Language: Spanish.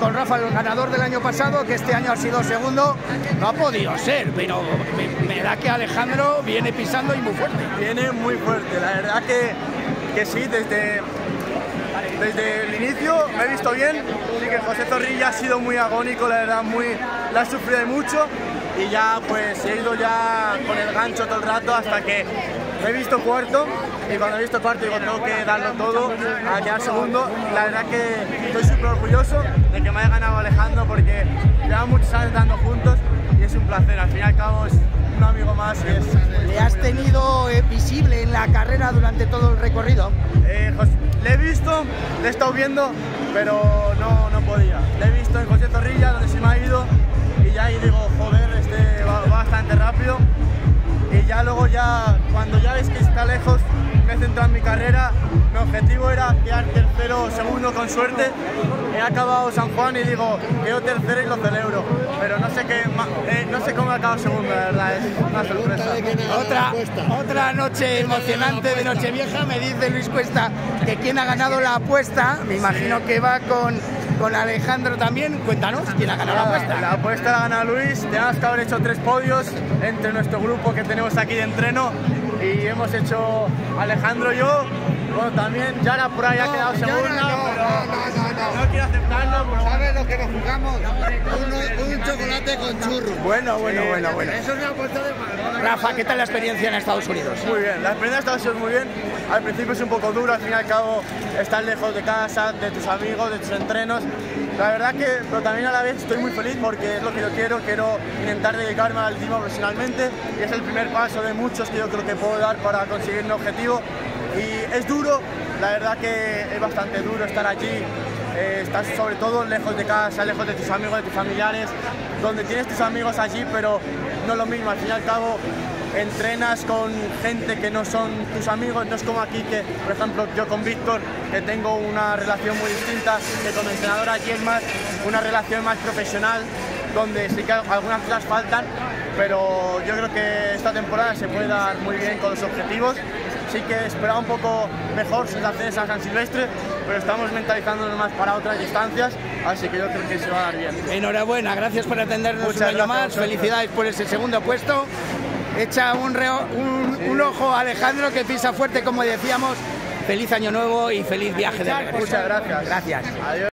con Rafa, el ganador del año pasado, que este año ha sido segundo. No ha podido ser, pero me, da que Alejandro viene pisando y muy fuerte. Viene muy fuerte, la verdad que, que sí, desde, desde el inicio me he visto bien. Sí que José Zorrilla ha sido muy agónico, la verdad, muy, la ha sufrido mucho. Y ya pues he ido ya con el gancho todo el rato hasta que he visto cuarto y cuando he visto cuarto digo tengo que darlo todo a quedar segundo. La verdad que estoy súper orgulloso de que me haya ganado Alejandro porque llevamos muchos años dando juntos y es un placer. Al fin y al cabo es un amigo más y es... ¿Le has tenido eh, visible en la carrera durante todo el recorrido? Eh, Jos- le he visto, le he estado viendo, pero no, no podía. Le he visto en José Zorrilla donde se me ha ido y ya ahí digo, joder, este va bastante rápido. Y ya luego ya, que está lejos, me he centrado en mi carrera. Mi objetivo era quedar tercero o segundo con suerte. He acabado San Juan y digo, quedo tercero y lo celebro. Pero no sé, qué, eh, no sé cómo he acabado segundo, la verdad, es una sorpresa. Otra, otra noche emocionante de Nochevieja, me dice Luis Cuesta que quien ha ganado la apuesta, me imagino que va con, con Alejandro también. Cuéntanos, ¿quién ha ganado la apuesta? La apuesta la gana Luis. Tenemos que haber hecho tres podios entre nuestro grupo que tenemos aquí de entreno. Y hemos hecho Alejandro y yo. Bueno, también Yara por ahí ha quedado segunda, pero no, quiero aceptarlo. pero- ¿Sabes lo que nos jugamos? Churro. Bueno, bueno, bueno, bueno. Eso es una apuesta de mal. Rafa, ¿qué tal la experiencia en Estados Unidos? Muy bien, la experiencia está siendo muy bien. Al principio es un poco duro, al fin y al cabo estás lejos de casa, de tus amigos, de tus entrenos. La verdad que, pero también a la vez estoy muy feliz porque es lo que yo quiero, quiero intentar dedicarme al atletismo profesionalmente y es el primer paso de muchos que yo creo que puedo dar para conseguir mi objetivo. Y es duro, la verdad que es bastante duro estar allí, eh, estás sobre todo lejos de casa, lejos de tus amigos, de tus familiares, donde tienes tus amigos allí, pero no lo mismo, al fin y al cabo entrenas con gente que no son tus amigos, no es como aquí que, por ejemplo, yo con Víctor, que tengo una relación muy distinta, que con el entrenador allí es más una relación más profesional, donde sí que algunas cosas faltan, pero yo creo que esta temporada se puede dar muy bien con los objetivos. Sí que esperaba un poco mejor sensaciones a San Silvestre, pero estamos mentalizándonos más para otras distancias, así que yo creo que se va a dar bien. Enhorabuena, gracias por atendernos Muchas un año gracias más. Felicidades por ese segundo puesto. Echa un, reo- un, un ojo a Alejandro que pisa fuerte, como decíamos. Feliz año nuevo y feliz viaje de regreso. Muchas gracias. Gracias. Adiós.